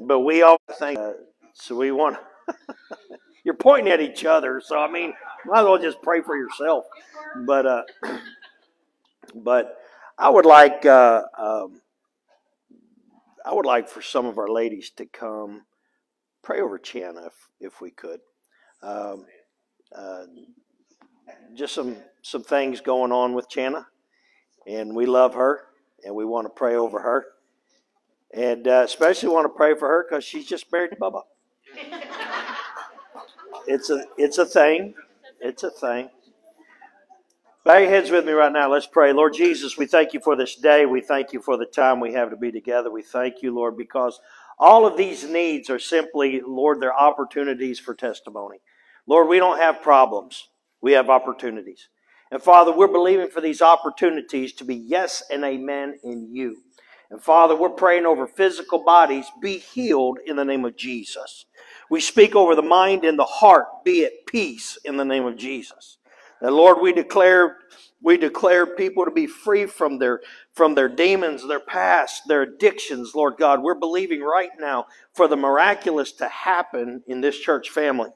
but we all think uh, so. We want. You're pointing at each other, so I mean, might as well just pray for yourself. But uh, but I would like uh, um, I would like for some of our ladies to come pray over Chana if if we could. Um, uh, just some some things going on with Chana, and we love her, and we want to pray over her, and uh, especially want to pray for her because she's just married to Bubba. It's a it's a thing. It's a thing. Bow your heads with me right now. Let's pray. Lord Jesus, we thank you for this day. We thank you for the time we have to be together. We thank you, Lord, because all of these needs are simply, Lord, they're opportunities for testimony. Lord, we don't have problems. We have opportunities. And Father, we're believing for these opportunities to be yes and amen in you. And Father, we're praying over physical bodies be healed in the name of Jesus. We speak over the mind and the heart be at peace in the name of Jesus. And Lord, we declare we declare people to be free from their from their demons, their past, their addictions, Lord God. We're believing right now for the miraculous to happen in this church family.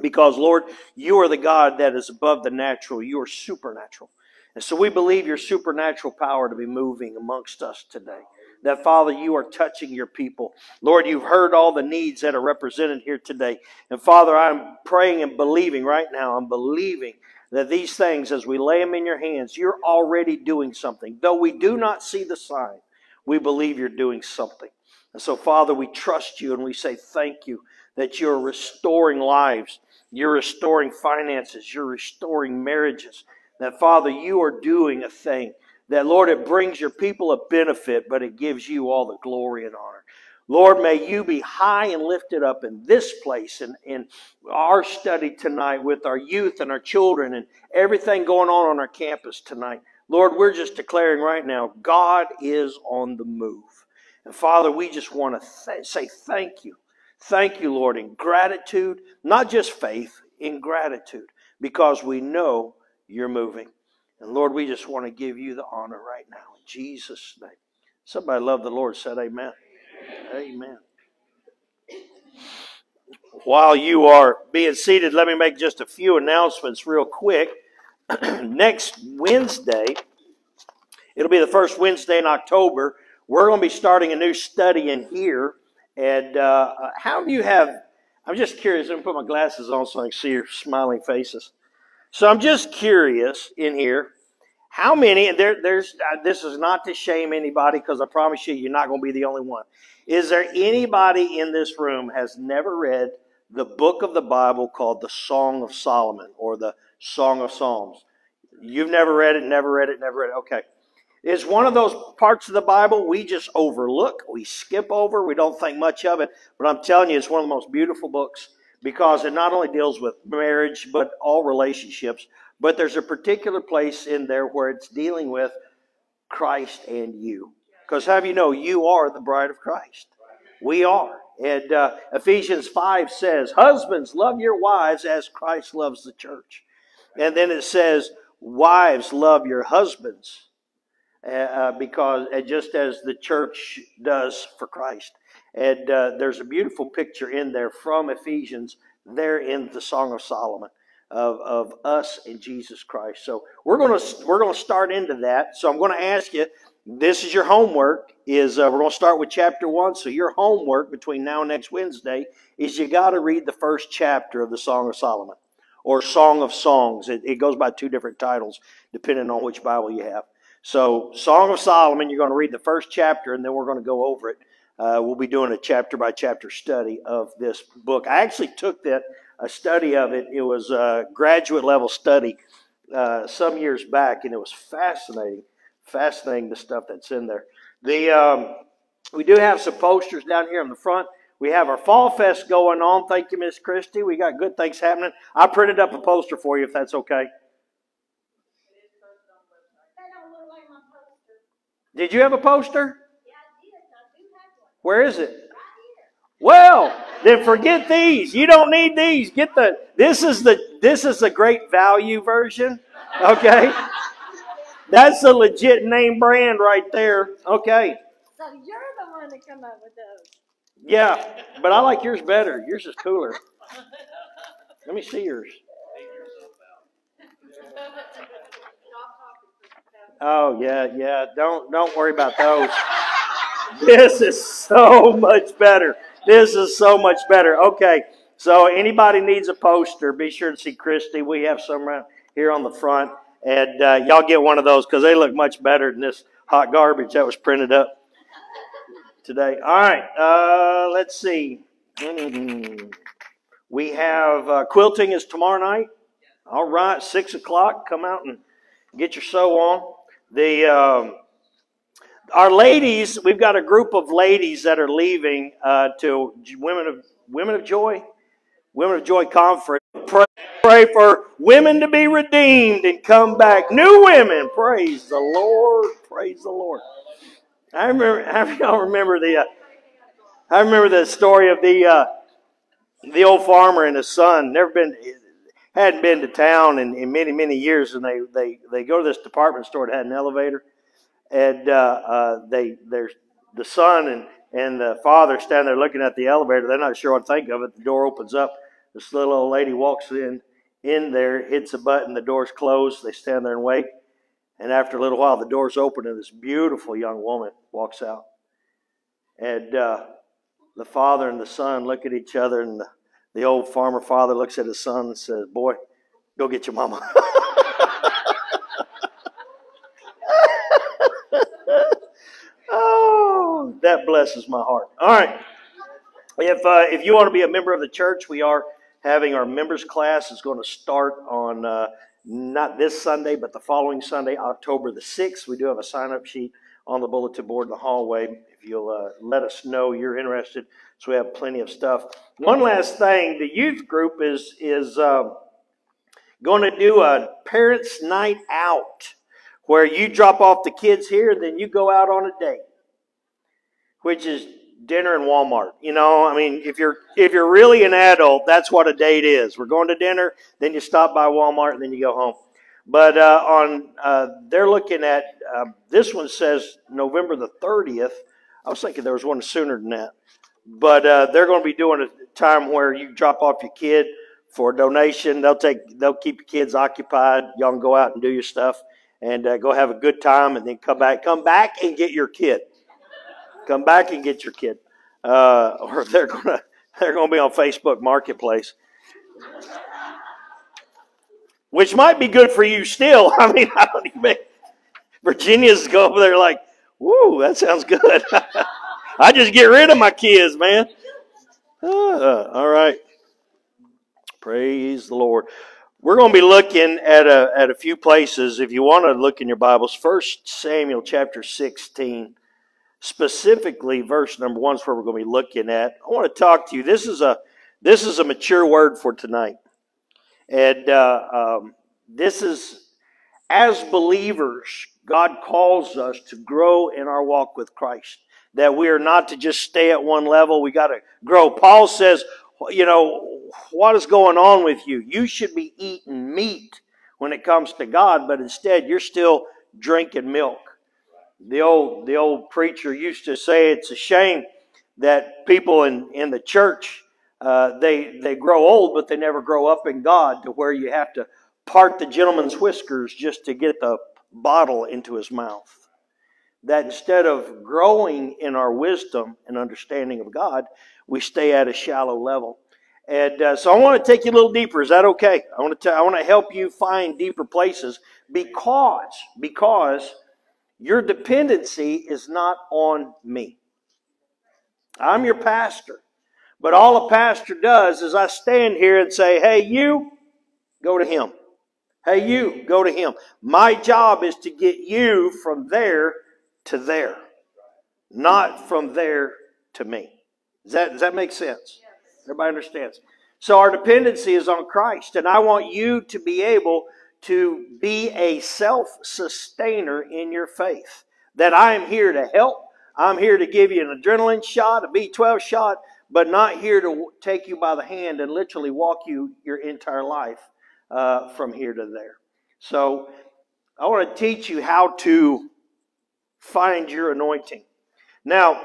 Because Lord, you are the God that is above the natural. You are supernatural. And so we believe your supernatural power to be moving amongst us today that, Father, you are touching your people. Lord, you've heard all the needs that are represented here today. And Father, I'm praying and believing right now, I'm believing that these things, as we lay them in your hands, you're already doing something. Though we do not see the sign, we believe you're doing something. And so, Father, we trust you and we say thank you that you're restoring lives, you're restoring finances, you're restoring marriages. That, Father, you are doing a thing. That, Lord, it brings your people a benefit, but it gives you all the glory and honor. Lord, may you be high and lifted up in this place and in our study tonight with our youth and our children and everything going on on our campus tonight. Lord, we're just declaring right now, God is on the move. And Father, we just want to th- say thank you. Thank you, Lord, in gratitude, not just faith, in gratitude, because we know you're moving. And Lord, we just want to give you the honor right now in Jesus' name. Somebody love the Lord said amen. Amen. While you are being seated, let me make just a few announcements real quick. Next Wednesday, it'll be the first Wednesday in October. We're going to be starting a new study in here. And uh, how do you have? I'm just curious. Let me put my glasses on so I can see your smiling faces. So I'm just curious in here. How many, and there, there's, uh, this is not to shame anybody because I promise you, you're not going to be the only one. Is there anybody in this room has never read the book of the Bible called the Song of Solomon or the Song of Psalms? You've never read it, never read it, never read it. Okay. It's one of those parts of the Bible we just overlook, we skip over, we don't think much of it. But I'm telling you, it's one of the most beautiful books because it not only deals with marriage, but all relationships. But there's a particular place in there where it's dealing with Christ and you. Because have you know, you are the bride of Christ. We are. And uh, Ephesians 5 says, Husbands, love your wives as Christ loves the church. And then it says, Wives, love your husbands. Uh, uh because uh, just as the church does for Christ. And uh, there's a beautiful picture in there from Ephesians, there in the Song of Solomon. Of, of us and Jesus Christ. So we're going to we're going to start into that. So I'm going to ask you this is your homework is uh, we're going to start with chapter one so your homework between now and next wednesday is you got to read the first chapter of the song of solomon or song of songs it, it, goes by two different titles depending on which bible you have so song of solomon you're going to read the first chapter and then we're going to go over it uh, we'll be doing a chapter by chapter study of this book i actually took that a study of it it was a graduate level study uh, some years back and it was fascinating fascinating the stuff that's in there. The um, we do have some posters down here in the front. We have our Fall Fest going on. Thank you, Miss Christie. We got good things happening. I printed up a poster for you if that's okay. Did you have a poster? Where is it? Well, then forget these. You don't need these. Get the this is the this is the great value version. Okay? That's a legit name brand right there. Okay. So you're the one that come up with those. Yeah, but I like yours better. Yours is cooler. Let me see yours. Oh yeah, yeah. Don't don't worry about those. This is so much better. This is so much better. Okay, so anybody needs a poster, be sure to see Christy. We have some right here on the front, and uh, y'all get one of those because they look much better than this hot garbage that was printed up today. All right, uh, let's see. Mm-hmm. We have uh, quilting is tomorrow night. All right, six o'clock. Come out and get your sew on. The um, our ladies, we've got a group of ladies that are leaving uh, to Women of Women of Joy, Women of Joy conference. Pray, pray for women to be redeemed and come back. New women, praise the Lord, praise the Lord. I remember. How y'all remember the? Uh, I remember the story of the uh, the old farmer and his son. Never been, hadn't been to town in, in many many years, and they they they go to this department store that had an elevator, and uh, uh, they there's the son and and the father stand there looking at the elevator. They're not sure what to think of it. The door opens up. This little old lady walks in in there, hits a button, the door's closed. They stand there and wait. And after a little while, the door's open, and this beautiful young woman walks out. And uh, the father and the son look at each other, and the, the old farmer father looks at his son and says, Boy, go get your mama. oh, that blesses my heart. All right. If, uh, if you want to be a member of the church, we are having our members class. It's going to start on uh, not this Sunday, but the following Sunday, October the 6th. We do have a sign up sheet on the bulletin board in the hallway. If you'll uh, let us know you're interested, so we have plenty of stuff. One last thing the youth group is, is uh, going to do a parents' night out where you drop off the kids here, and then you go out on a date, which is dinner in Walmart. You know, I mean, if you're if you're really an adult, that's what a date is. We're going to dinner, then you stop by Walmart, and then you go home. But uh, on uh, they're looking at uh, this one says November the thirtieth. I was thinking there was one sooner than that, but uh, they're going to be doing a time where you drop off your kid for a donation. They'll take they'll keep your kids occupied. Y'all can go out and do your stuff and uh, go have a good time, and then come back. Come back and get your kid. Come back and get your kid, uh, or they're gonna they're gonna be on Facebook Marketplace, which might be good for you still. I mean, I don't even. Virginia's go over there like, woo, that sounds good. I just get rid of my kids, man. Uh, all right. Praise the Lord. We're going to be looking at a, at a few places. If you want to look in your Bibles, First Samuel chapter 16 specifically verse number one is where we're going to be looking at. I want to talk to you. This is a this is a mature word for tonight, and uh, um, this is as believers, God calls us to grow in our walk with Christ. That we are not to just stay at one level. We got to grow. Paul says, you know, what is going on with you? You should be eating meat when it comes to God, but instead you're still drinking milk the old the old preacher used to say it's a shame that people in, in the church uh, they they grow old but they never grow up in God to where you have to part the gentleman's whiskers just to get the bottle into his mouth. That instead of growing in our wisdom and understanding of God, we stay at a shallow level. And uh, so I want to take you a little deeper. Is that okay? I want to I want to help you find deeper places because because your dependency is not on me. I'm your pastor. But all a pastor does is I stand here and say, hey, you, go to him. Hey, you, go to him. My job is to get you from there to there, not from there to me. Does that, does that make sense? Everybody understands? So our dependency is on Christ, and I want you to be able to be a self sustainer in your faith. That I am here to help. I'm here to give you an adrenaline shot, a B12 shot, but not here to take you by the hand and literally walk you your entire life uh, from here to there. So I want to teach you how to find your anointing. Now,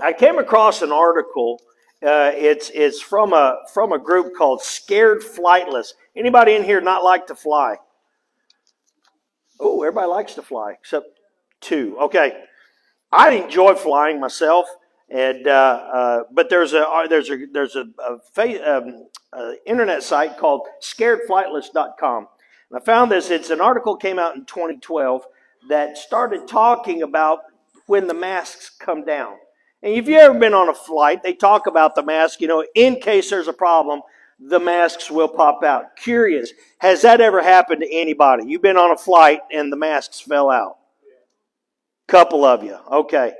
I came across an article. Uh, it's it's from a from a group called Scared Flightless. Anybody in here not like to fly? Oh, everybody likes to fly except two. Okay, I enjoy flying myself, and uh, uh, but there's a uh, there's a there's a, a, um, internet site called ScaredFlightless.com, and I found this. It's an article came out in 2012 that started talking about when the masks come down. And if you've ever been on a flight, they talk about the mask, you know, in case there's a problem, the masks will pop out. Curious, has that ever happened to anybody? You've been on a flight and the masks fell out. Couple of you. Okay.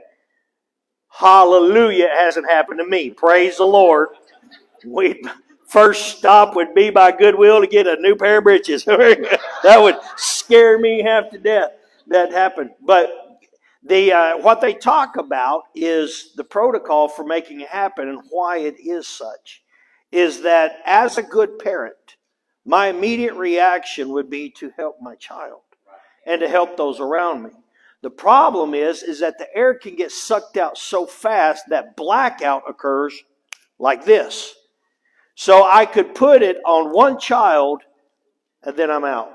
Hallelujah, it hasn't happened to me. Praise the Lord. We first stop would be by Goodwill to get a new pair of breeches. that would scare me half to death. That happened. But the uh, what they talk about is the protocol for making it happen and why it is such. Is that as a good parent, my immediate reaction would be to help my child and to help those around me. The problem is, is that the air can get sucked out so fast that blackout occurs like this. So I could put it on one child and then I'm out.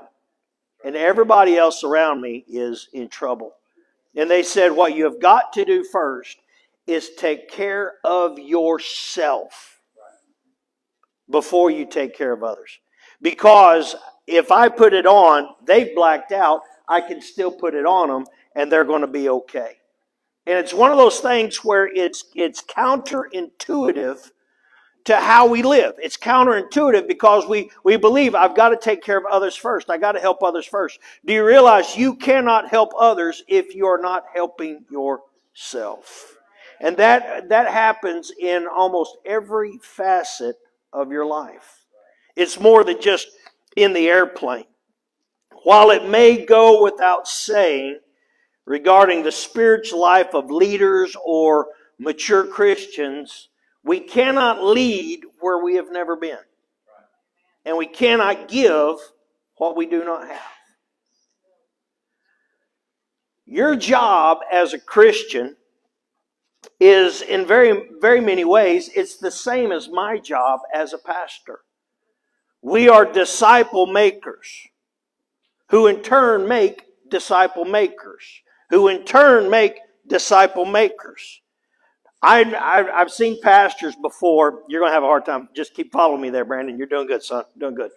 And everybody else around me is in trouble. And they said, what you have got to do first is take care of yourself before you take care of others. Because if I put it on, they've blacked out, I can still put it on them and they're going to be okay. And it's one of those things where it's, it's counterintuitive to how we live. It's counterintuitive because we, we believe I've got to take care of others first. I got to help others first. Do you realize you cannot help others if you're not helping yourself? And that, that happens in almost every facet of your life. It's more than just in the airplane. While it may go without saying regarding the spiritual life of leaders or mature Christians, we cannot lead where we have never been. And we cannot give what we do not have. Your job as a Christian is in very, very many ways, it's the same as my job as a pastor. We are disciple makers who in turn make disciple makers, who in turn make disciple makers. I, I, have seen pastors before. You're going to have a hard time. Just keep following me there, Brandon. You're doing good, son. Doing good.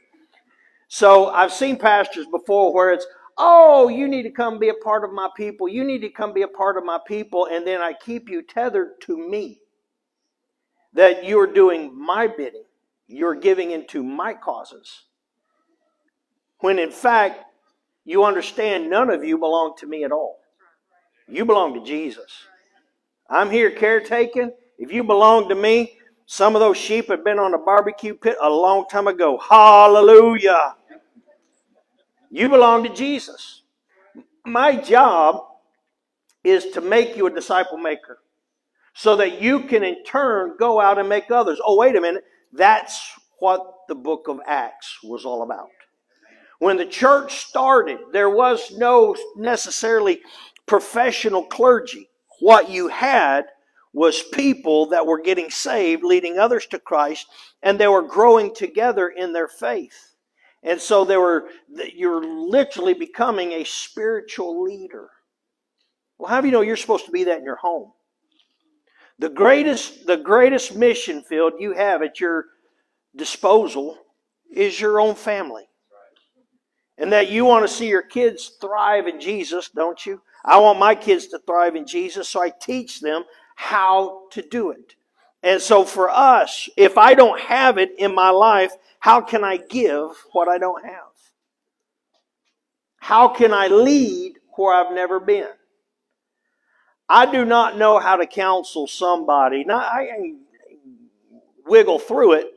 So I've seen pastors before where it's, oh, you need to come be a part of my people. You need to come be a part of my people. And then I keep you tethered to me. That you're doing my bidding. You're giving into my causes. When in fact, you understand none of you belong to me at all. You belong to Jesus. I'm here caretaking. If you belong to me, some of those sheep have been on a barbecue pit a long time ago. Hallelujah. You belong to Jesus. My job is to make you a disciple maker so that you can in turn go out and make others. Oh, wait a minute. That's what the book of Acts was all about. When the church started, there was no necessarily professional clergy what you had was people that were getting saved, leading others to Christ, and they were growing together in their faith. And so they were, you're literally becoming a spiritual leader. Well, how do you know you're supposed to be that in your home? The greatest, the greatest mission field you have at your disposal is your own family. And that you want to see your kids thrive in Jesus, don't you? I want my kids to thrive in Jesus, so I teach them how to do it. And so for us, if I don't have it in my life, how can I give what I don't have? How can I lead where I've never been? I do not know how to counsel somebody. Now, I can wiggle through it,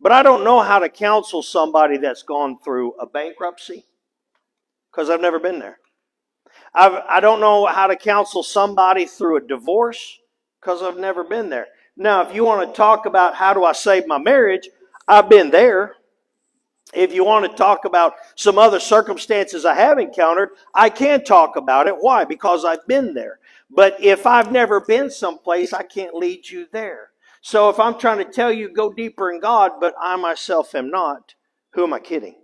but I don't know how to counsel somebody that's gone through a bankruptcy because I've never been there. I've, I don't know how to counsel somebody through a divorce because I've never been there. Now, if you want to talk about how do I save my marriage, I've been there. If you want to talk about some other circumstances I have encountered, I can talk about it. Why? Because I've been there. But if I've never been someplace, I can't lead you there. So if I'm trying to tell you go deeper in God, but I myself am not, who am I kidding?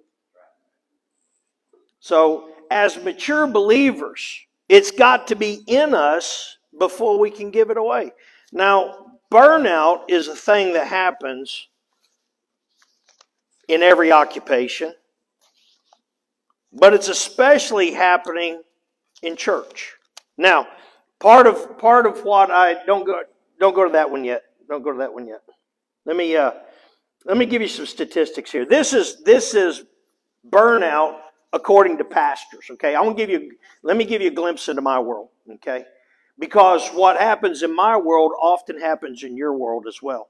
So as mature believers, it's got to be in us before we can give it away. Now, burnout is a thing that happens in every occupation, but it's especially happening in church. Now, part of part of what I don't go don't go to that one yet. Don't go to that one yet. Let me uh, let me give you some statistics here. This is this is burnout according to pastors. Okay, I want to give you. Let me give you a glimpse into my world. Okay, because what happens in my world often happens in your world as well.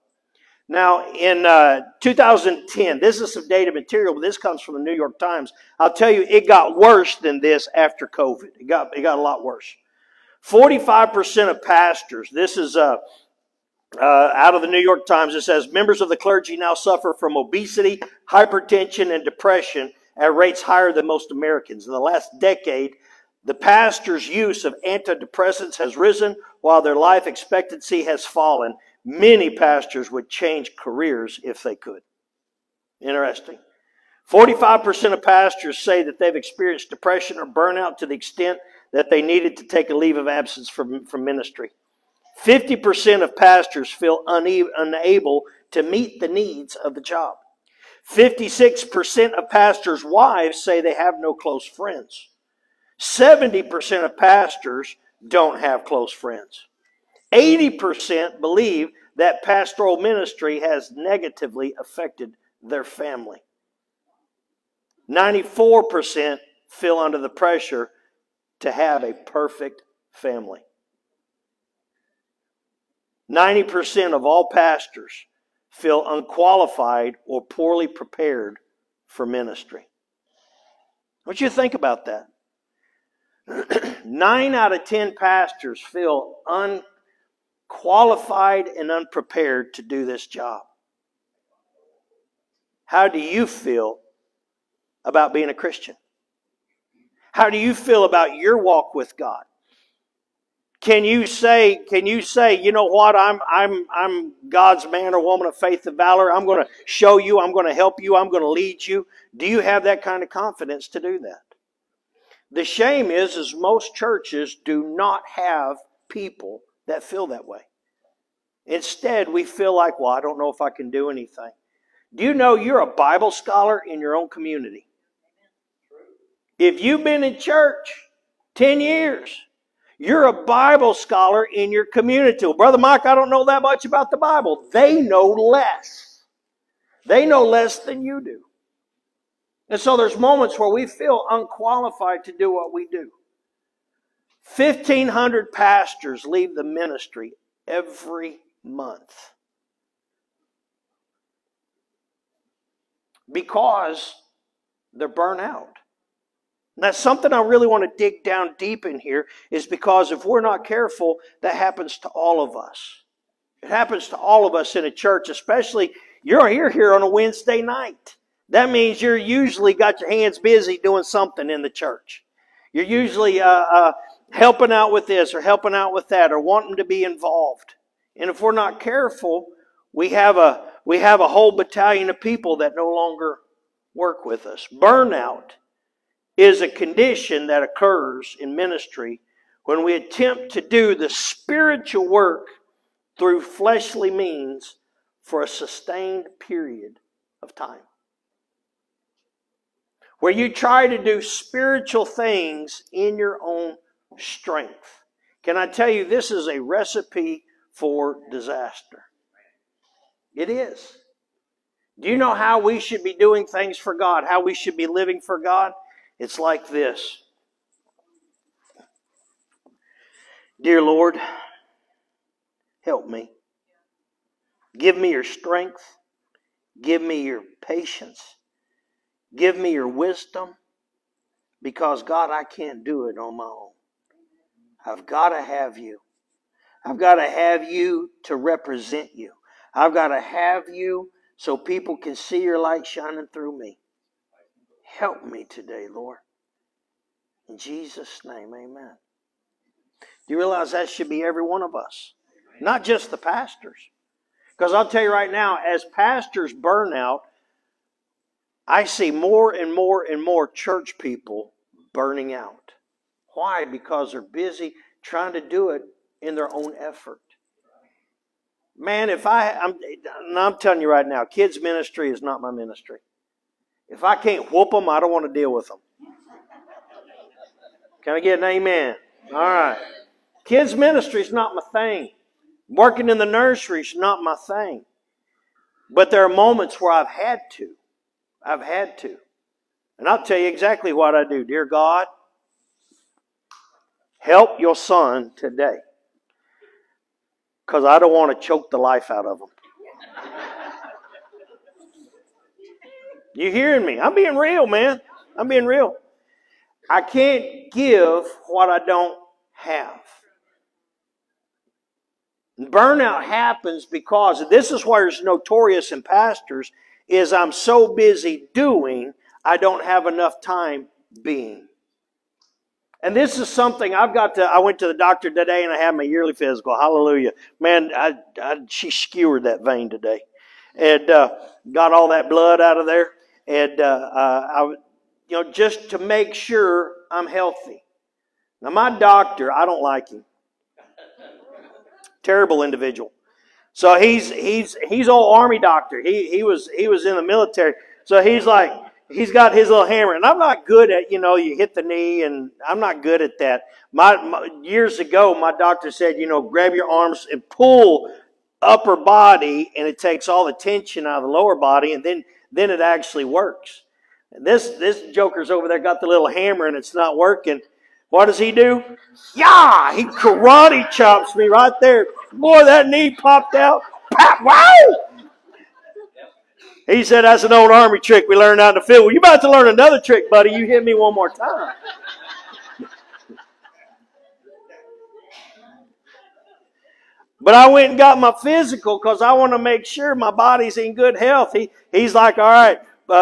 Now, in uh, 2010, this is some data material, but this comes from the New York Times. I'll tell you, it got worse than this after COVID. It got, it got a lot worse. 45% of pastors, this is uh, uh, out of the New York Times, it says members of the clergy now suffer from obesity, hypertension, and depression at rates higher than most Americans. In the last decade, the pastor's use of antidepressants has risen while their life expectancy has fallen. Many pastors would change careers if they could. Interesting. 45% of pastors say that they've experienced depression or burnout to the extent that they needed to take a leave of absence from, from ministry. 50% of pastors feel unable to meet the needs of the job. 56% of pastors' wives say they have no close friends. 70% of pastors don't have close friends. 80% believe that pastoral ministry has negatively affected their family. 94% feel under the pressure to have a perfect family. 90% of all pastors feel unqualified or poorly prepared for ministry. What you think about that? Nine out of ten pastors feel unqualified and unprepared to do this job. How do you feel about being a Christian? How do you feel about your walk with God? Can you say, can you say, you know what, I'm, I'm, I'm God's man or woman of faith and valor. I'm going to show you, I'm going to help you, I'm going to lead you. Do you have that kind of confidence to do that? The shame is, is most churches do not have people that feel that way. Instead, we feel like, well, I don't know if I can do anything. Do you know you're a Bible scholar in your own community? If you've been in church 10 years, you're a Bible scholar in your community. Well, Brother Mike, I don't know that much about the Bible. They know less. They know less than you do. And so there's moments where we feel unqualified to do what we do. 1,500 pastors leave the ministry every month because they're burnt out. That's something I really want to dig down deep in here, is because if we're not careful, that happens to all of us. It happens to all of us in a church, especially you're here here on a Wednesday night. That means you're usually got your hands busy doing something in the church. You're usually uh, uh, helping out with this or helping out with that or wanting to be involved. And if we're not careful, we have a we have a whole battalion of people that no longer work with us. Burnout is a condition that occurs in ministry when we attempt to do the spiritual work through fleshly means for a sustained period of time. Where you try to do spiritual things in your own strength. Can I tell you, this is a recipe for disaster? It is. Do you know how we should be doing things for God? How we should be living for God? It's like this Dear Lord, help me. Give me your strength. Give me your patience. Give me your wisdom. Because, God, I can't do it on my own. I've got to have you. I've got to have you to represent you. I've got to have you so people can see your light shining through me. Help me today, Lord. In Jesus' name, amen. Do you realize that should be every one of us? Not just the pastors. Because I'll tell you right now, as pastors burn out, I see more and more and more church people burning out. Why? Because they're busy trying to do it in their own effort. Man, if I, I'm, I'm telling you right now, kids' ministry is not my ministry. If I can't whoop them, I don't want to deal with them. Can I get an amen? All right. Kids' ministry is not my thing. Working in the nursery is not my thing. But there are moments where I've had to. I've had to. And I'll tell you exactly what I do. Dear God, help your son today. Because I don't want to choke the life out of him. You hearing me? I'm being real, man. I'm being real. I can't give what I don't have. Burnout happens because this is why it's notorious in pastors is I'm so busy doing, I don't have enough time being. And this is something I've got to. I went to the doctor today and I had my yearly physical. Hallelujah, man! I, I she skewered that vein today, and uh, got all that blood out of there. And uh, uh, I, you know, just to make sure I'm healthy. Now, my doctor, I don't like him. Terrible individual. So he's he's he's old army doctor. He he was he was in the military. So he's like he's got his little hammer, and I'm not good at you know you hit the knee, and I'm not good at that. My, my years ago, my doctor said you know grab your arms and pull upper body, and it takes all the tension out of the lower body, and then then it actually works. This this joker's over there got the little hammer, and it's not working. What does he do? Yeah, he karate chops me right there. Boy, that knee popped out. Pop, wow! He said, that's an old army trick we learned out in the field. Well, you're about to learn another trick, buddy. You hit me one more time. But I went and got my physical because I want to make sure my body's in good health. He, he's like, all right, uh, uh,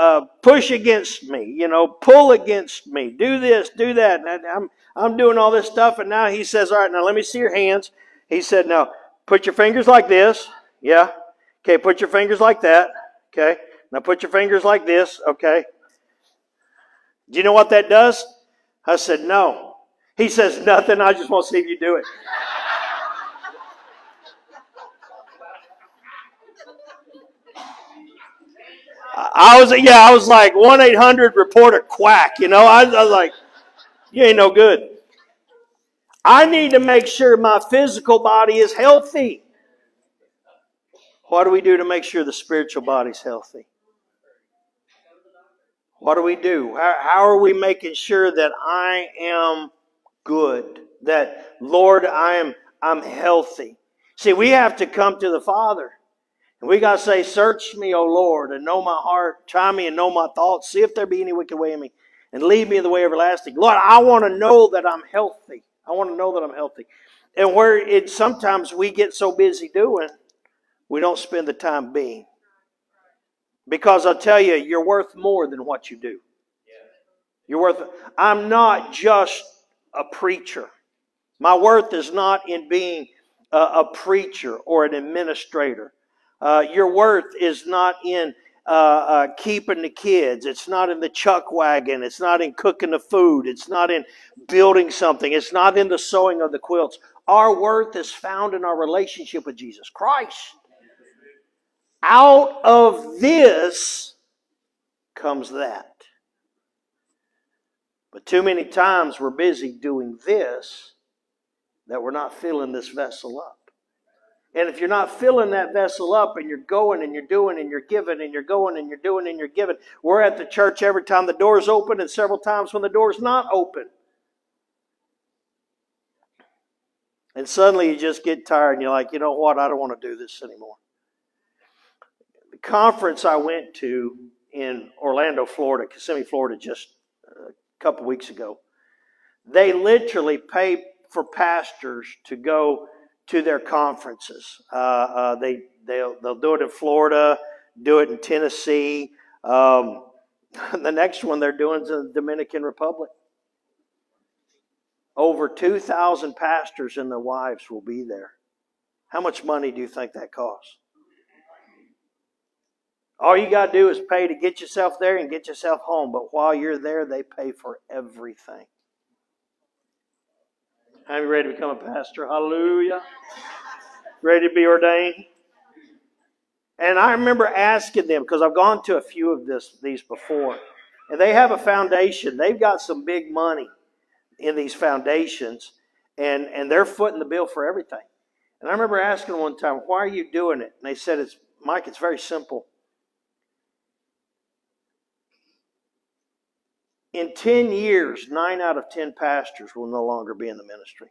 uh, push against me, you know, pull against me, do this, do that. And I'm, I'm doing all this stuff. And now he says, all right, now let me see your hands. He said, now put your fingers like this. Yeah. Okay. Put your fingers like that. Okay. Now put your fingers like this. Okay. Do you know what that does? I said, no. He says, nothing. I just want to see if you do it. I was, yeah, I was like 1 800 report a quack, you know. I, I was like, you ain't no good. I need to make sure my physical body is healthy. What do we do to make sure the spiritual body's healthy? What do we do? How, how are we making sure that I am good? That, Lord, I am I'm healthy. See, we have to come to the Father. And we got to say, Search me, O Lord, and know my heart. Try me and know my thoughts. See if there be any wicked way in me. And lead me in the way everlasting. Lord, I want to know that I'm healthy. I want to know that I'm healthy. And where it sometimes we get so busy doing, we don't spend the time being. Because I'll tell you, you're worth more than what you do. You're worth I'm not just a preacher. My worth is not in being a, a preacher or an administrator. Uh, your worth is not in uh, uh, keeping the kids. It's not in the chuck wagon. It's not in cooking the food. It's not in building something. It's not in the sewing of the quilts. Our worth is found in our relationship with Jesus Christ. Out of this comes that. But too many times we're busy doing this that we're not filling this vessel up. And if you're not filling that vessel up and you're going and you're doing and you're giving and you're going and you're doing and you're giving, we're at the church every time the door's open and several times when the door's not open. And suddenly you just get tired and you're like, you know what, I don't want to do this anymore. The conference I went to in Orlando, Florida, Kissimmee, Florida, just a couple weeks ago, they literally pay for pastors to go to their conferences. Uh, uh, they they'll they'll do it in Florida, do it in Tennessee. Um, the next one they're doing is in the Dominican Republic. Over 2,000 pastors and their wives will be there. How much money do you think that costs? All you got to do is pay to get yourself there and get yourself home. But while you're there, they pay for everything. How you ready to become a pastor? Hallelujah. Ready to be ordained? And I remember asking them, because I've gone to a few of this, these before, and they have a foundation. They've got some big money in these foundations, and, and they're footing the bill for everything. And I remember asking one time, why are you doing it? And they said, it's Mike, it's very simple. In 10 years, 9 out of 10 pastors will no longer be in the ministry.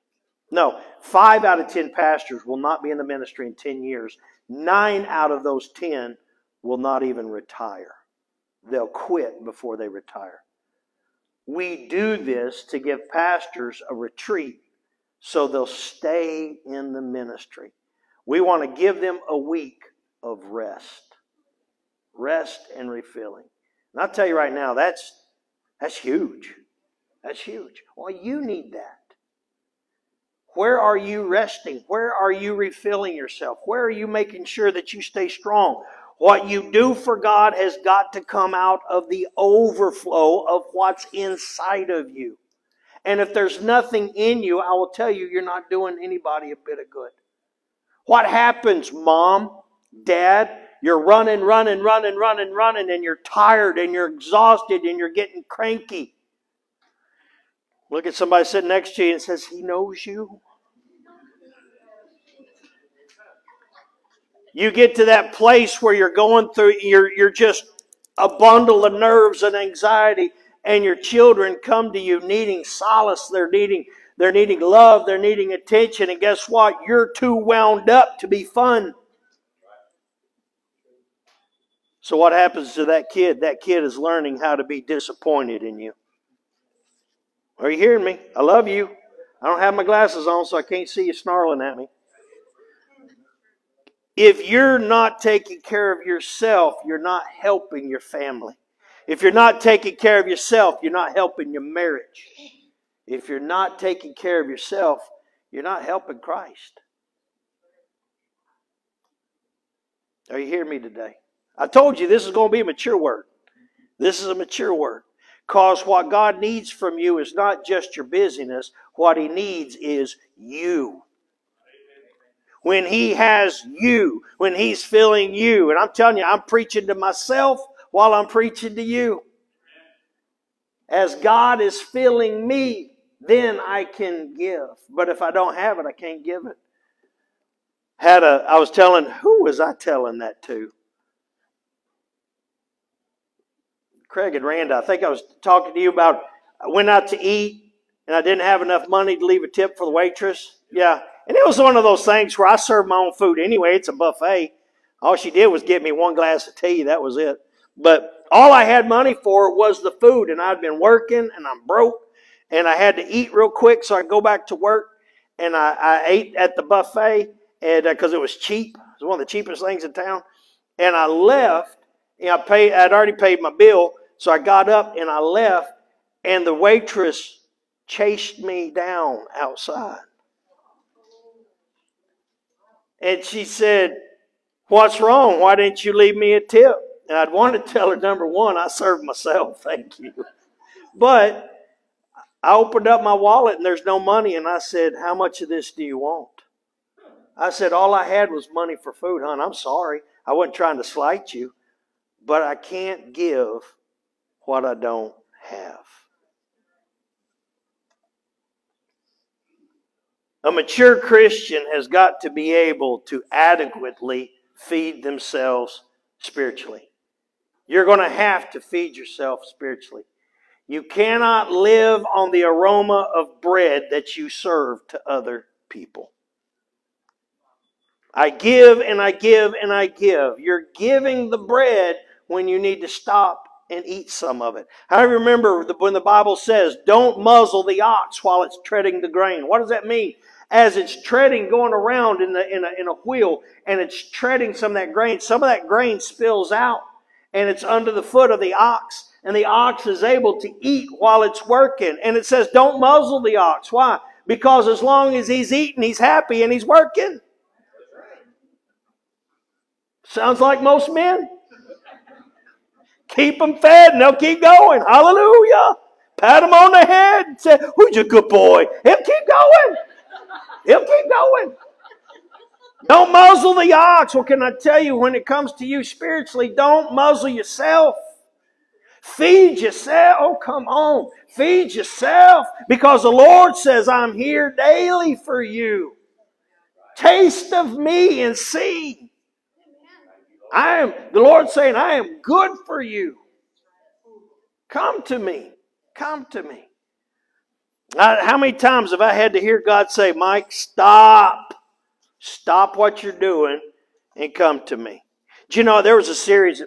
No, 5 out of 10 pastors will not be in the ministry in 10 years. 9 out of those 10 will not even retire. They'll quit before they retire. We do this to give pastors a retreat so they'll stay in the ministry. We want to give them a week of rest. Rest and refilling. And I'll tell you right now, that's that's huge. That's huge. Well, you need that. Where are you resting? Where are you refilling yourself? Where are you making sure that you stay strong? What you do for God has got to come out of the overflow of what's inside of you. And if there's nothing in you, I will tell you, you're not doing anybody a bit of good. What happens, mom, dad? You're running, running, running, running, running, and you're tired and you're exhausted and you're getting cranky. Look at somebody sitting next to you and says, He knows you. You get to that place where you're going through, you're, you're just a bundle of nerves and anxiety, and your children come to you needing solace. They're needing, they're needing love. They're needing attention. And guess what? You're too wound up to be fun. So, what happens to that kid? That kid is learning how to be disappointed in you. Are you hearing me? I love you. I don't have my glasses on, so I can't see you snarling at me. If you're not taking care of yourself, you're not helping your family. If you're not taking care of yourself, you're not helping your marriage. If you're not taking care of yourself, you're not helping Christ. Are you hearing me today? I told you this is going to be a mature word. This is a mature word. Because what God needs from you is not just your busyness, what He needs is you. When He has you, when He's filling you. And I'm telling you, I'm preaching to myself while I'm preaching to you. As God is filling me, then I can give. But if I don't have it, I can't give it. Had a I was telling who was I telling that to? Craig and Randa, I think I was talking to you about I went out to eat and I didn't have enough money to leave a tip for the waitress. Yeah. And it was one of those things where I served my own food anyway. It's a buffet. All she did was get me one glass of tea. That was it. But all I had money for was the food, and I'd been working and I'm broke, and I had to eat real quick so I could go back to work. And I, I ate at the buffet and because uh, it was cheap. It was one of the cheapest things in town. And I left. Know, I paid. I'd already paid my bill, so I got up and I left, and the waitress chased me down outside. And she said, What's wrong? Why didn't you leave me a tip? And I'd want to tell her, number one, I served myself, thank you. But I opened up my wallet and there's no money, and I said, How much of this do you want? I said, All I had was money for food, hon. I'm sorry. I wasn't trying to slight you, but I can't give what I don't have. A mature Christian has got to be able to adequately feed themselves spiritually. You're going to have to feed yourself spiritually. You cannot live on the aroma of bread that you serve to other people. I give and I give and I give. You're giving the bread when you need to stop and eat some of it. I remember when the Bible says, don't muzzle the ox while it's treading the grain. What does that mean? As it's treading, going around in, the, in, a, in a wheel, and it's treading some of that grain, some of that grain spills out, and it's under the foot of the ox, and the ox is able to eat while it's working. And it says, don't muzzle the ox. Why? Because as long as he's eating, he's happy and he's working. Sounds like most men. Keep them fed and they'll keep going. Hallelujah. Pat them on the head and say, Who's a good boy? He'll keep going. He'll keep going. Don't muzzle the ox. What can I tell you when it comes to you spiritually? Don't muzzle yourself. Feed yourself. Oh, come on. Feed yourself because the Lord says, I'm here daily for you. Taste of me and see. I am, the Lord saying, I am good for you. Come to me. Come to me. How many times have I had to hear God say, Mike, stop. Stop what you're doing and come to me. Do you know, there was a series,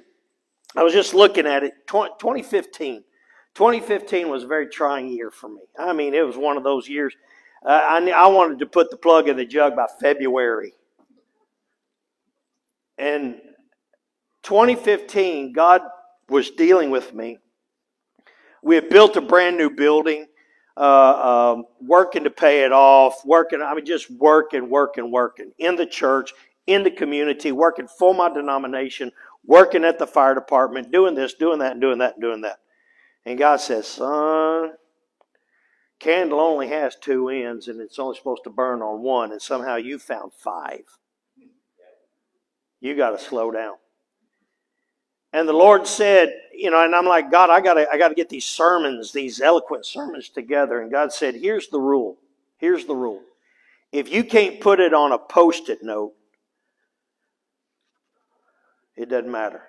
I was just looking at it, 2015. 2015 was a very trying year for me. I mean, it was one of those years. Uh, I, I wanted to put the plug in the jug by February. And 2015, God was dealing with me. We had built a brand new building uh, um, working to pay it off, working, I mean, just working, working, working in the church, in the community, working for my denomination, working at the fire department, doing this, doing that, and doing that, and doing that. And God says, son, candle only has two ends and it's only supposed to burn on one, and somehow you found five. You got to slow down. And the Lord said, you know, and I'm like, God, I gotta, I gotta get these sermons, these eloquent sermons together. And God said, here's the rule. Here's the rule. If you can't put it on a post-it note, it doesn't matter.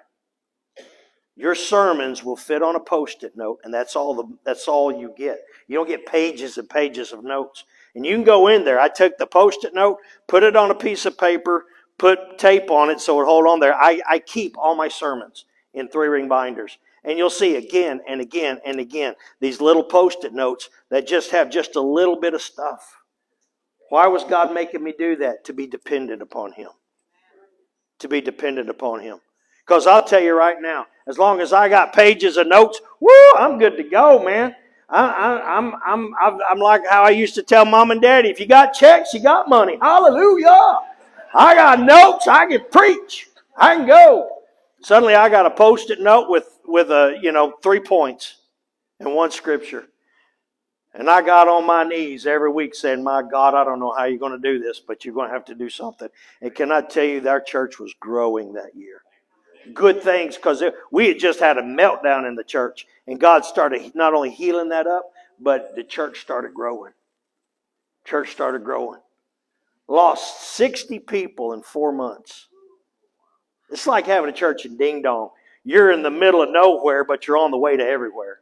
Your sermons will fit on a post-it note, and that's all the that's all you get. You don't get pages and pages of notes. And you can go in there. I took the post-it note, put it on a piece of paper, put tape on it so it hold on there. I, I keep all my sermons in three ring binders. And you'll see again and again and again these little post it notes that just have just a little bit of stuff. Why was God making me do that? To be dependent upon Him. To be dependent upon Him. Because I'll tell you right now, as long as I got pages of notes, woo, I'm good to go, man. I, I, I'm, I'm, I'm like how I used to tell mom and daddy if you got checks, you got money. Hallelujah. I got notes, I can preach, I can go. Suddenly I got a post-it note with, with a, you know, three points and one scripture. And I got on my knees every week saying, My God, I don't know how you're going to do this, but you're going to have to do something. And can I tell you, our church was growing that year. Good things, because we had just had a meltdown in the church. And God started not only healing that up, but the church started growing. Church started growing. Lost 60 people in four months. It's like having a church in Ding Dong. You're in the middle of nowhere, but you're on the way to everywhere.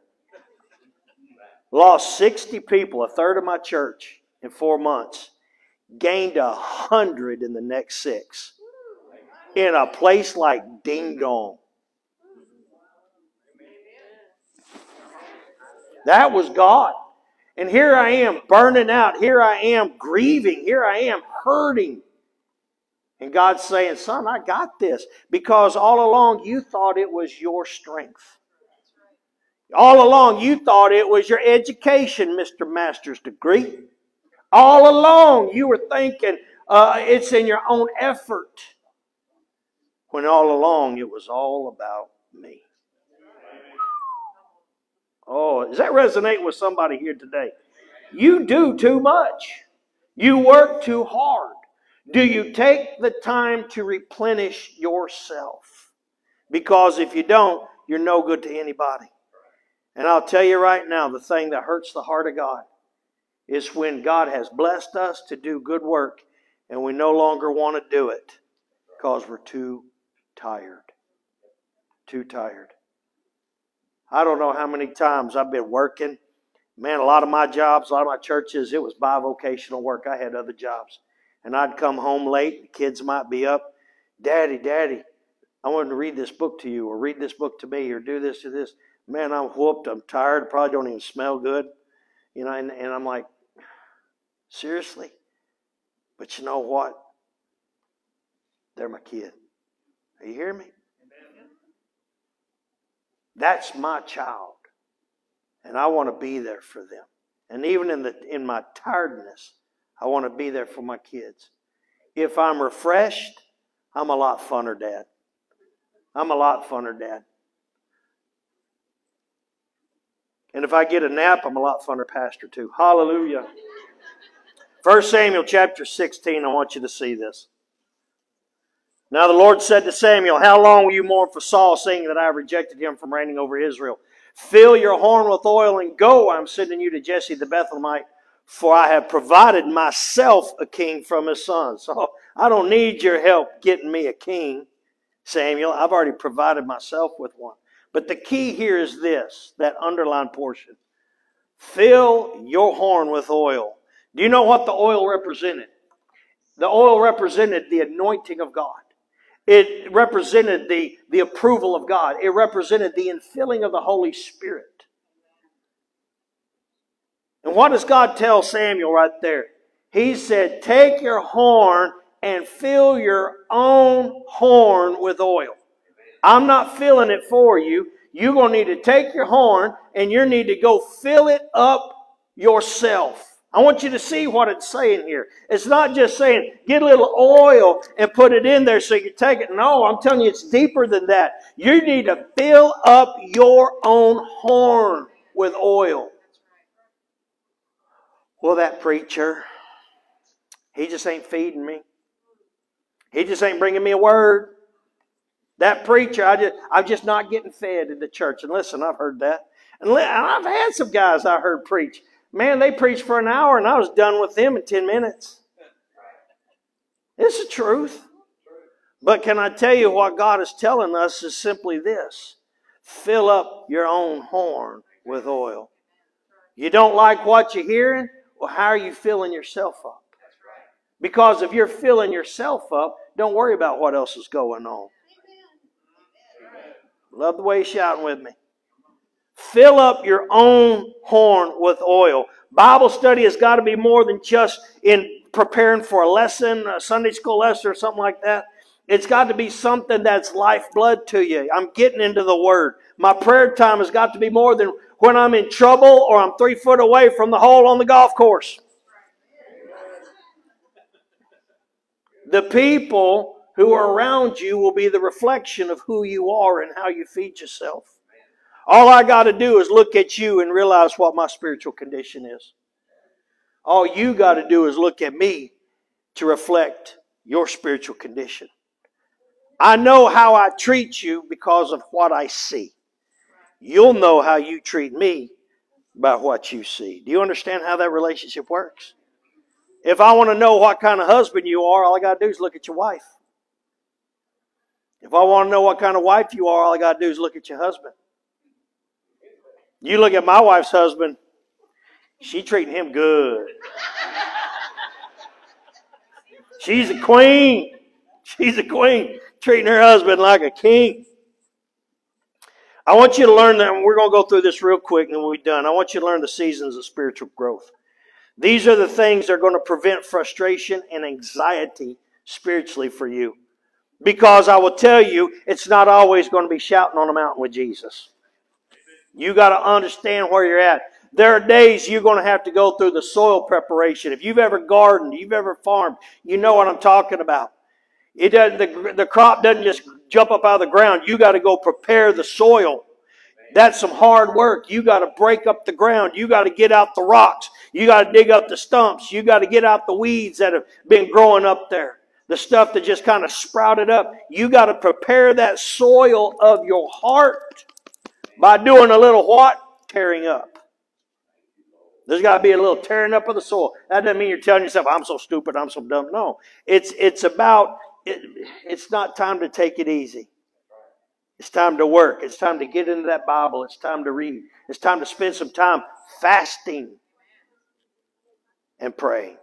Lost 60 people, a third of my church, in four months. Gained a hundred in the next six. In a place like Ding Dong. That was God. And here I am burning out. Here I am grieving. Here I am hurting. And God's saying, Son, I got this. Because all along you thought it was your strength. All along you thought it was your education, Mr. Master's degree. All along you were thinking uh, it's in your own effort. When all along it was all about me. Oh, does that resonate with somebody here today? You do too much. You work too hard. Do you take the time to replenish yourself? Because if you don't, you're no good to anybody. And I'll tell you right now, the thing that hurts the heart of God is when God has blessed us to do good work and we no longer want to do it because we're too tired. Too tired. I don't know how many times I've been working. Man, a lot of my jobs, a lot of my churches, it was bivocational work. I had other jobs and I'd come home late. The kids might be up. Daddy, Daddy, I wanted to read this book to you, or read this book to me, or do this to this. Man, I'm whooped. I'm tired. Probably don't even smell good. You know, and, and I'm like, seriously? But you know what? They're my kid. Are you hearing me? That's my child. And I want to be there for them. And even in, the, in my tiredness, I want to be there for my kids. If I'm refreshed, I'm a lot funner dad. I'm a lot funner dad. And if I get a nap, I'm a lot funner pastor too. Hallelujah. 1 Samuel chapter 16, I want you to see this. Now the Lord said to Samuel, How long will you mourn for Saul, seeing that I have rejected him from reigning over Israel? Fill your horn with oil and go. I'm sending you to Jesse the Bethlehemite, for I have provided myself a king from his sons. So I don't need your help getting me a king, Samuel. I've already provided myself with one. But the key here is this that underlined portion. Fill your horn with oil. Do you know what the oil represented? The oil represented the anointing of God. It represented the, the approval of God. It represented the infilling of the Holy Spirit. And what does God tell Samuel right there? He said, Take your horn and fill your own horn with oil. I'm not filling it for you. You're going to need to take your horn and you need to go fill it up yourself. I want you to see what it's saying here. It's not just saying get a little oil and put it in there so you take it. No, I'm telling you, it's deeper than that. You need to fill up your own horn with oil. Well, that preacher, he just ain't feeding me. He just ain't bringing me a word. That preacher, I just, I'm just not getting fed in the church. And listen, I've heard that. And I've had some guys I heard preach. Man, they preached for an hour and I was done with them in 10 minutes. It's the truth. But can I tell you what God is telling us is simply this fill up your own horn with oil. You don't like what you're hearing? Well, how are you filling yourself up? Because if you're filling yourself up, don't worry about what else is going on. Love the way you're shouting with me. Fill up your own horn with oil. Bible study has got to be more than just in preparing for a lesson, a Sunday school lesson, or something like that. It's got to be something that's lifeblood to you. I'm getting into the Word. My prayer time has got to be more than when I'm in trouble or I'm three foot away from the hole on the golf course. The people who are around you will be the reflection of who you are and how you feed yourself. All I got to do is look at you and realize what my spiritual condition is. All you got to do is look at me to reflect your spiritual condition. I know how I treat you because of what I see. You'll know how you treat me by what you see. Do you understand how that relationship works? If I want to know what kind of husband you are, all I got to do is look at your wife. If I want to know what kind of wife you are, all I got to do is look at your husband. You look at my wife's husband, she treating him good. She's a queen. She's a queen, treating her husband like a king. I want you to learn that, we're going to go through this real quick and we'll be done. I want you to learn the seasons of spiritual growth. These are the things that are going to prevent frustration and anxiety spiritually for you. Because I will tell you, it's not always going to be shouting on a mountain with Jesus. You got to understand where you're at. There are days you're going to have to go through the soil preparation. If you've ever gardened, you've ever farmed, you know what I'm talking about. It doesn't, the, the crop doesn't just jump up out of the ground. You got to go prepare the soil. That's some hard work. You got to break up the ground. You got to get out the rocks. You got to dig up the stumps. You got to get out the weeds that have been growing up there. The stuff that just kind of sprouted up. You got to prepare that soil of your heart by doing a little what? Tearing up. There's got to be a little tearing up of the soil. That doesn't mean you're telling yourself, I'm so stupid, I'm so dumb. No. It's, it's about, it, it's not time to take it easy. It's time to work. It's time to get into that Bible. It's time to read. It's time to spend some time fasting and praying.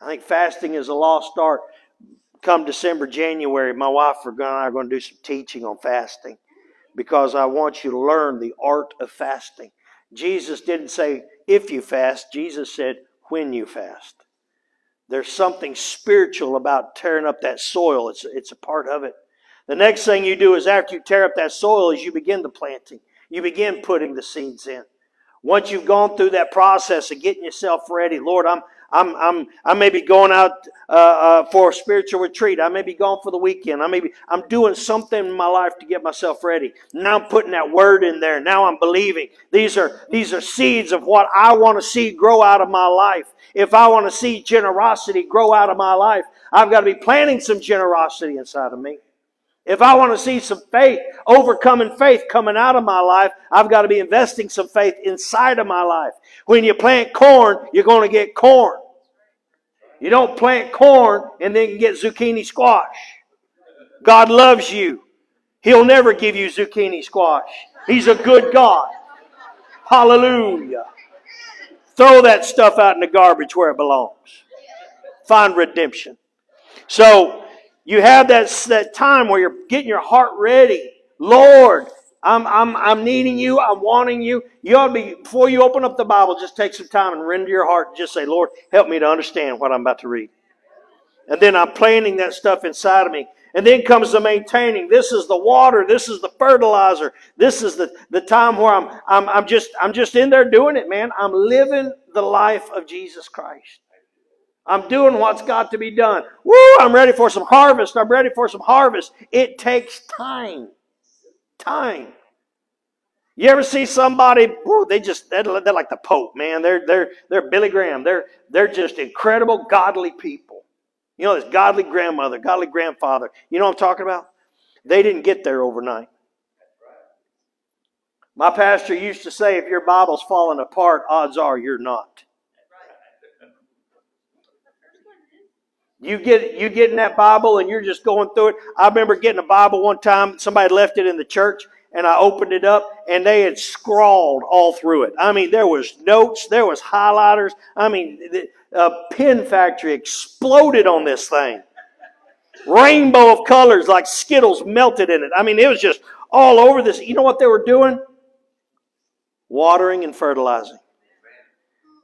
I think fasting is a lost art. Come December, January, my wife and I are going to do some teaching on fasting because I want you to learn the art of fasting. Jesus didn't say if you fast, Jesus said when you fast. There's something spiritual about tearing up that soil, it's, it's a part of it. The next thing you do is after you tear up that soil is you begin the planting. You begin putting the seeds in. Once you've gone through that process of getting yourself ready, Lord, I'm I'm, I'm, I may be going out uh, uh, for a spiritual retreat. I may be gone for the weekend. I may be, I'm doing something in my life to get myself ready. Now I'm putting that word in there. Now I'm believing. These are, these are seeds of what I want to see grow out of my life. If I want to see generosity grow out of my life, I've got to be planting some generosity inside of me. If I want to see some faith, overcoming faith coming out of my life, I've got to be investing some faith inside of my life. When you plant corn, you're going to get corn. You don't plant corn and then get zucchini squash. God loves you. He'll never give you zucchini squash. He's a good God. Hallelujah. Throw that stuff out in the garbage where it belongs. Find redemption. So, you have that, that time where you're getting your heart ready. Lord, I'm, I'm, I'm needing you. I'm wanting you. You ought to be, before you open up the Bible, just take some time and render your heart and just say, Lord, help me to understand what I'm about to read. And then I'm planting that stuff inside of me. And then comes the maintaining. This is the water. This is the fertilizer. This is the, the time where I'm, I'm, I'm just, I'm just in there doing it, man. I'm living the life of Jesus Christ. I'm doing what's got to be done. Woo, I'm ready for some harvest. I'm ready for some harvest. It takes time. Time. You ever see somebody, they just, they're, they're like the Pope, man. They're, they're, they're Billy Graham. They're, they're just incredible, godly people. You know, this godly grandmother, godly grandfather. You know what I'm talking about? They didn't get there overnight. My pastor used to say, if your Bible's falling apart, odds are you're not. You get you get in that Bible and you're just going through it. I remember getting a Bible one time. Somebody left it in the church, and I opened it up, and they had scrawled all through it. I mean, there was notes, there was highlighters. I mean, the a pen factory exploded on this thing. Rainbow of colors like Skittles melted in it. I mean, it was just all over this. You know what they were doing? Watering and fertilizing.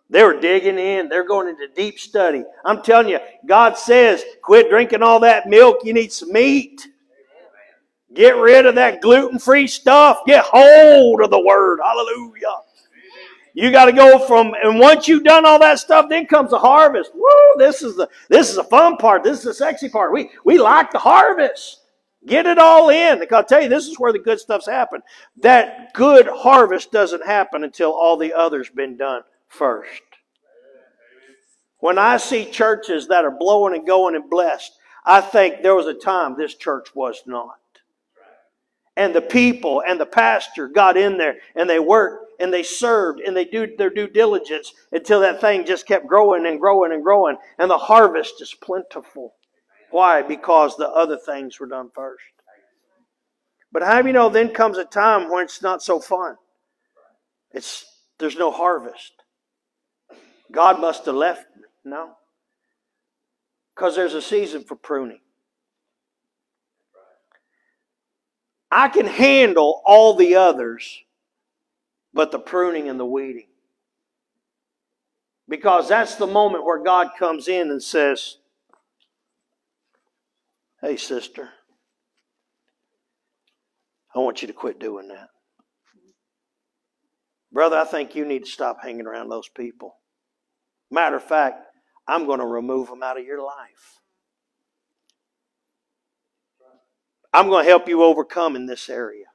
They were digging in. They're going into deep study. I'm telling you, God says, quit drinking all that milk. You need some meat. Get rid of that gluten free stuff. Get hold of the word. Hallelujah. You got to go from, and once you've done all that stuff, then comes the harvest. Woo! This is the this is the fun part. This is the sexy part. We we like the harvest. Get it all in. I'll tell you, this is where the good stuff's happen. That good harvest doesn't happen until all the others been done first. When I see churches that are blowing and going and blessed, I think there was a time this church was not. And the people and the pastor got in there and they worked and they served and they do their due diligence until that thing just kept growing and growing and growing. And the harvest is plentiful. Why? Because the other things were done first. But how do you know then comes a time when it's not so fun? It's there's no harvest. God must have left me. No. Because there's a season for pruning. I can handle all the others, but the pruning and the weeding. Because that's the moment where God comes in and says, Hey, sister, I want you to quit doing that. Brother, I think you need to stop hanging around those people. Matter of fact, I'm going to remove them out of your life. I'm going to help you overcome in this area.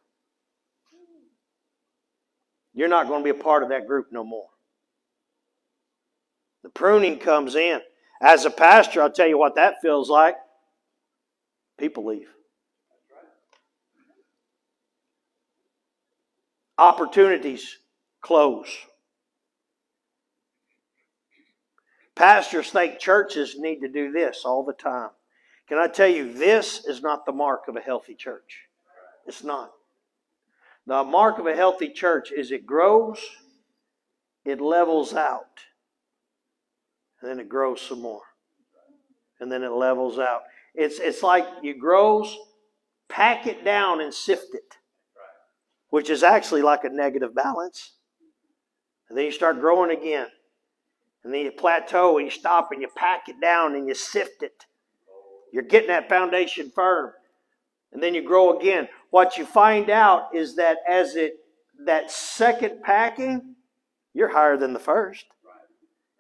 You're not going to be a part of that group no more. The pruning comes in. As a pastor, I'll tell you what that feels like. People leave. Opportunities close. Pastors think churches need to do this all the time. Can I tell you, this is not the mark of a healthy church. It's not. The mark of a healthy church is it grows, it levels out, and then it grows some more. And then it levels out. It's, it's like you grows, pack it down and sift it, which is actually like a negative balance. And then you start growing again. And then you plateau and you stop and you pack it down and you sift it. You're getting that foundation firm. And then you grow again. What you find out is that as it that second packing, you're higher than the first.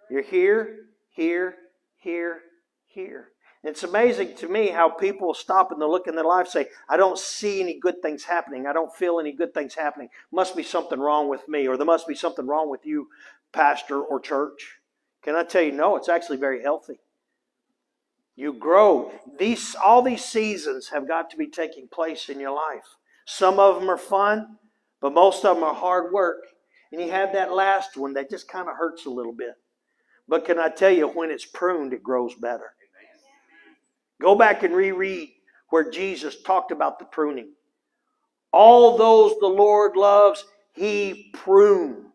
You're here, here, here, here. It's amazing to me how people stop and they look in their life say, I don't see any good things happening. I don't feel any good things happening. Must be something wrong with me, or there must be something wrong with you, pastor or church. Can I tell you, no, it's actually very healthy. You grow. These all these seasons have got to be taking place in your life. Some of them are fun, but most of them are hard work. And you have that last one that just kind of hurts a little bit. But can I tell you, when it's pruned, it grows better. Go back and reread where Jesus talked about the pruning. All those the Lord loves, He prunes,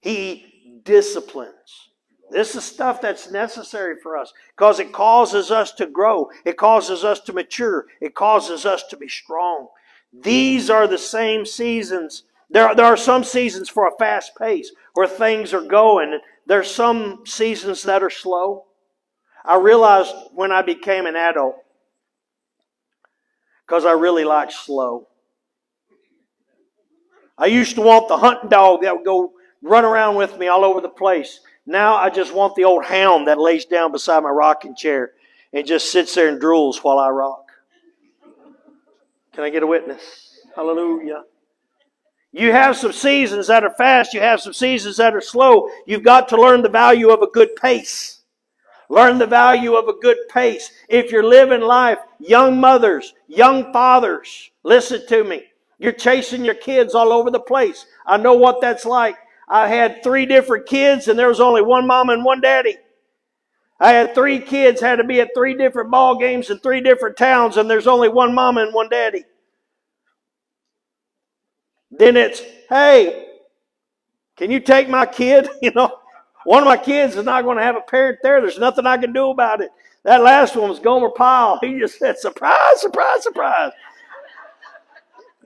He disciplines. This is stuff that's necessary for us because it causes us to grow. It causes us to mature. It causes us to be strong. These are the same seasons. There, there are some seasons for a fast pace where things are going. There's some seasons that are slow. I realized when I became an adult, because I really like slow. I used to want the hunting dog that would go run around with me all over the place. Now I just want the old hound that lays down beside my rocking chair and just sits there and drools while I rock. Can I get a witness? Hallelujah. You have some seasons that are fast, you have some seasons that are slow. You've got to learn the value of a good pace. Learn the value of a good pace. If you're living life, young mothers, young fathers, listen to me. You're chasing your kids all over the place. I know what that's like. I had three different kids and there was only one mom and one daddy. I had three kids, had to be at three different ball games in three different towns, and there's only one mom and one daddy. Then it's, hey, can you take my kid? You know, one of my kids is not going to have a parent there. There's nothing I can do about it. That last one was Gomer Pyle. He just said, surprise, surprise, surprise.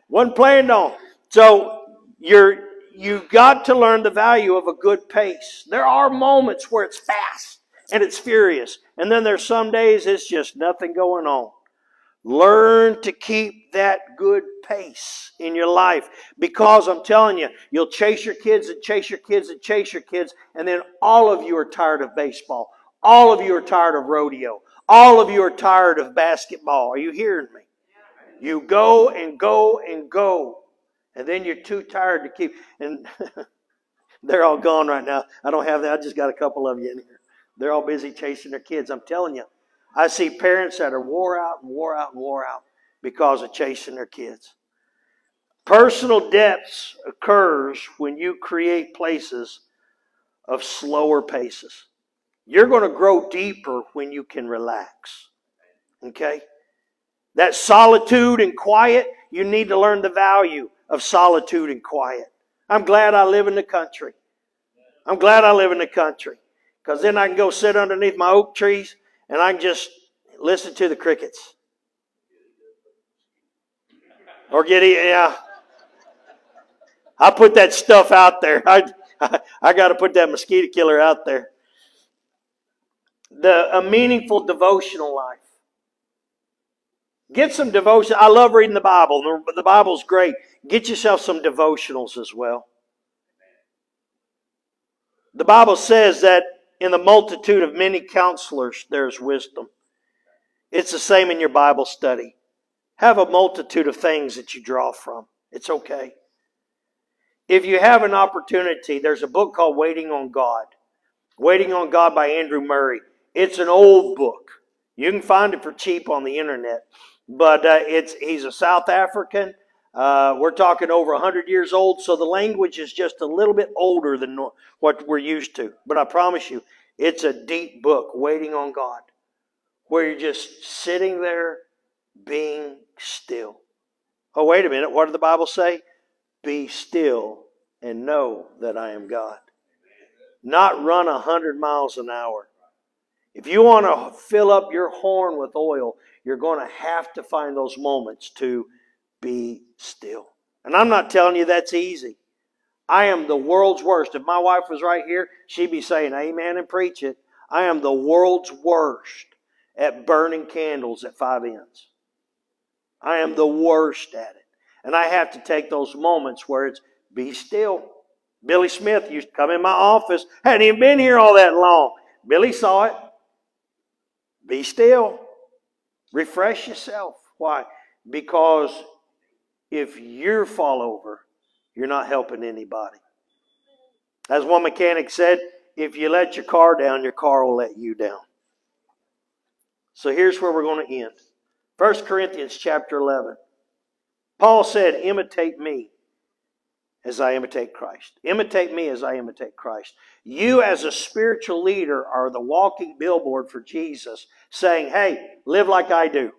Wasn't planned on. So you're, you've got to learn the value of a good pace. There are moments where it's fast and it's furious. And then there's some days it's just nothing going on. Learn to keep that good pace in your life because I'm telling you, you'll chase your kids and chase your kids and chase your kids, and then all of you are tired of baseball. All of you are tired of rodeo. All of you are tired of basketball. Are you hearing me? You go and go and go, and then you're too tired to keep. And they're all gone right now. I don't have that. I just got a couple of you in here. They're all busy chasing their kids. I'm telling you, I see parents that are wore out and wore out and wore out because of chasing their kids. Personal depths occurs when you create places of slower paces. You're going to grow deeper when you can relax. Okay? That solitude and quiet, you need to learn the value of solitude and quiet. I'm glad I live in the country. I'm glad I live in the country because then I can go sit underneath my oak trees and I can just listen to the crickets. Or get yeah. I put that stuff out there. I I, I got to put that mosquito killer out there. The a meaningful devotional life. Get some devotion. I love reading the Bible. The, the Bible's great. Get yourself some devotionals as well. The Bible says that in the multitude of many counselors, there's wisdom. It's the same in your Bible study. Have a multitude of things that you draw from. It's okay. If you have an opportunity, there's a book called Waiting on God. Waiting on God by Andrew Murray. It's an old book. You can find it for cheap on the internet. But uh, it's he's a South African. Uh, we're talking over 100 years old, so the language is just a little bit older than what we're used to. But I promise you, it's a deep book, Waiting on God, where you're just sitting there being still. Oh, wait a minute. What did the Bible say? Be still and know that I am God. Not run a hundred miles an hour. If you want to fill up your horn with oil, you're going to have to find those moments to be still. And I'm not telling you that's easy. I am the world's worst. If my wife was right here, she'd be saying amen and preach it. I am the world's worst at burning candles at five ends. I am the worst at it. And I have to take those moments where it's be still. Billy Smith used to come in my office, hadn't even been here all that long. Billy saw it. Be still. Refresh yourself. Why? Because if you fall over, you're not helping anybody. As one mechanic said, if you let your car down, your car will let you down. So here's where we're going to end. 1 Corinthians chapter 11. Paul said, Imitate me as I imitate Christ. Imitate me as I imitate Christ. You, as a spiritual leader, are the walking billboard for Jesus saying, Hey, live like I do.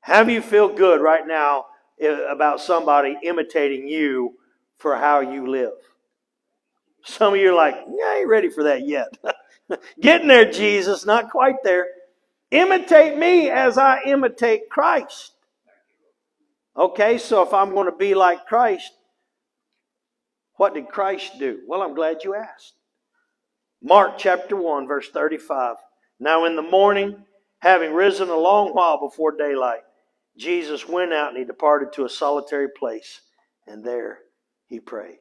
Have you feel good right now about somebody imitating you for how you live? Some of you are like, I ain't ready for that yet. Getting there, Jesus, not quite there. Imitate me as I imitate Christ. Okay, so if I'm going to be like Christ, what did Christ do? Well, I'm glad you asked. Mark chapter 1, verse 35. Now in the morning, having risen a long while before daylight, Jesus went out and he departed to a solitary place, and there he prayed.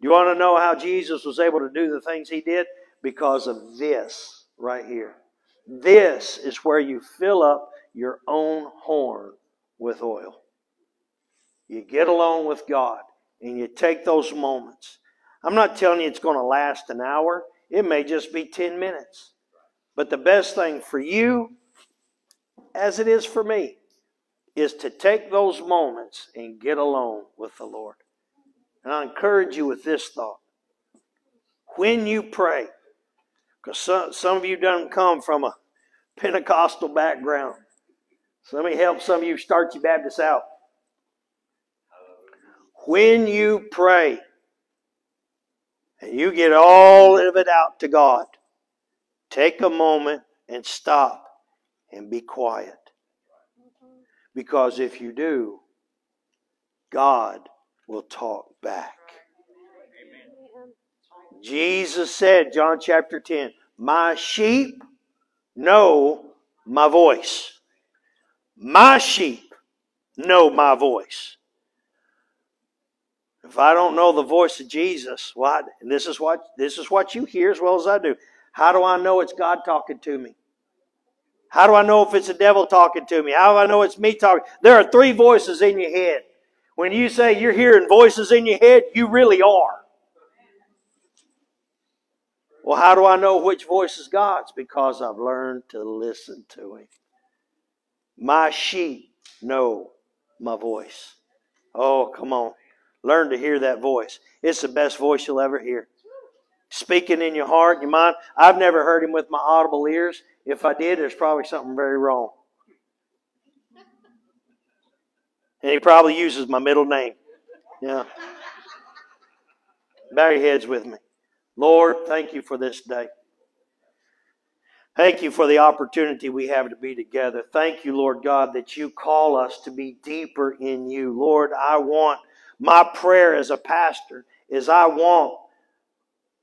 You want to know how Jesus was able to do the things he did? Because of this right here. This is where you fill up your own horn with oil. You get along with God and you take those moments. I'm not telling you it's going to last an hour, it may just be 10 minutes. But the best thing for you, as it is for me, is to take those moments and get alone with the Lord. And I encourage you with this thought. When you pray, because some, some of you don't come from a Pentecostal background. So let me help some of you start your Baptist out. When you pray and you get all of it out to God, take a moment and stop and be quiet. Because if you do, God will talk back. Jesus said, John chapter 10, My sheep know my voice. My sheep know my voice. If I don't know the voice of Jesus, what? And this is what this is what you hear as well as I do. How do I know it's God talking to me? How do I know if it's the devil talking to me? How do I know it's me talking? There are three voices in your head. When you say you're hearing voices in your head, you really are. Well, how do I know which voice is God's? Because I've learned to listen to Him. My sheep know my voice. Oh, come on. Learn to hear that voice. It's the best voice you'll ever hear. Speaking in your heart, your mind. I've never heard him with my audible ears. If I did, there's probably something very wrong. And he probably uses my middle name. Yeah. Bow your heads with me. Lord, thank you for this day. Thank you for the opportunity we have to be together. Thank you, Lord God, that you call us to be deeper in you. Lord, I want my prayer as a pastor is I want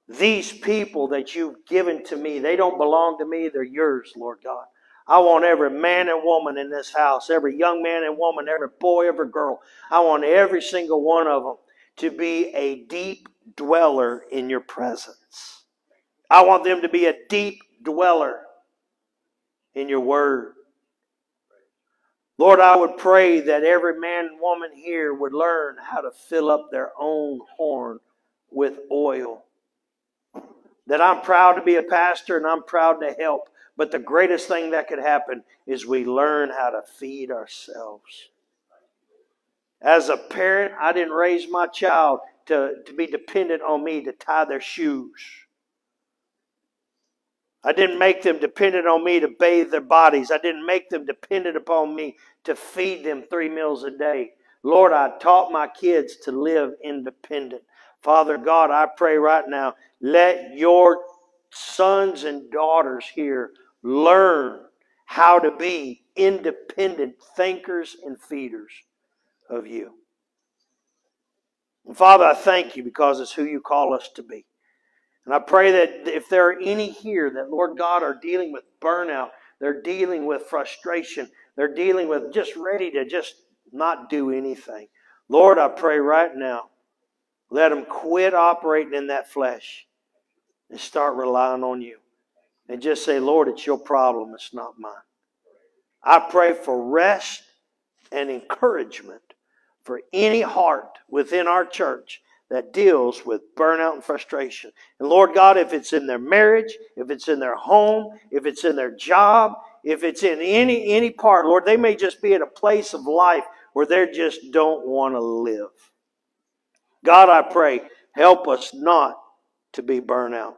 these people that you've given to me. They don't belong to me, they're yours, Lord God. I want every man and woman in this house, every young man and woman, every boy, every girl. I want every single one of them to be a deep dweller in your presence. I want them to be a deep dweller in your word. Lord, I would pray that every man and woman here would learn how to fill up their own horn with oil. That I'm proud to be a pastor and I'm proud to help. But the greatest thing that could happen is we learn how to feed ourselves. As a parent, I didn't raise my child to, to be dependent on me to tie their shoes. I didn't make them dependent on me to bathe their bodies. I didn't make them dependent upon me to feed them three meals a day. Lord, I taught my kids to live independent. Father God, I pray right now, let your sons and daughters here learn how to be independent thinkers and feeders of you. And Father, I thank you because it's who you call us to be. And I pray that if there are any here that, Lord God, are dealing with burnout, They're dealing with frustration. They're dealing with just ready to just not do anything. Lord, I pray right now, let them quit operating in that flesh and start relying on you. And just say, Lord, it's your problem, it's not mine. I pray for rest and encouragement for any heart within our church that deals with burnout and frustration. And Lord God, if it's in their marriage, if it's in their home, if it's in their job, if it's in any any part, Lord, they may just be at a place of life where they just don't want to live. God, I pray, help us not to be burnout,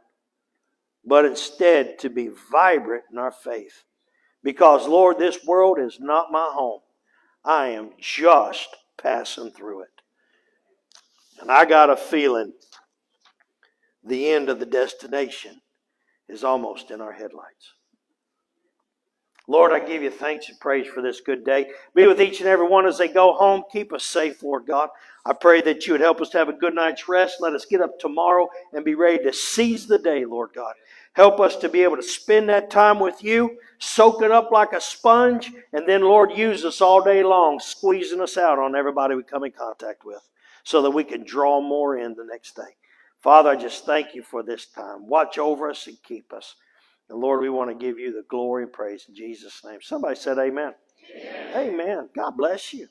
but instead to be vibrant in our faith. Because, Lord, this world is not my home. I am just passing through it. And I got a feeling the end of the destination is almost in our headlights. Lord, I give you thanks and praise for this good day. Be with each and every one as they go home. Keep us safe, Lord God. I pray that you would help us to have a good night's rest. Let us get up tomorrow and be ready to seize the day, Lord God. Help us to be able to spend that time with you, soak it up like a sponge, and then, Lord, use us all day long, squeezing us out on everybody we come in contact with so that we can draw more in the next day. Father, I just thank you for this time. Watch over us and keep us. And Lord, we want to give you the glory and praise in Jesus' name. Somebody said amen. Amen. amen. God bless you.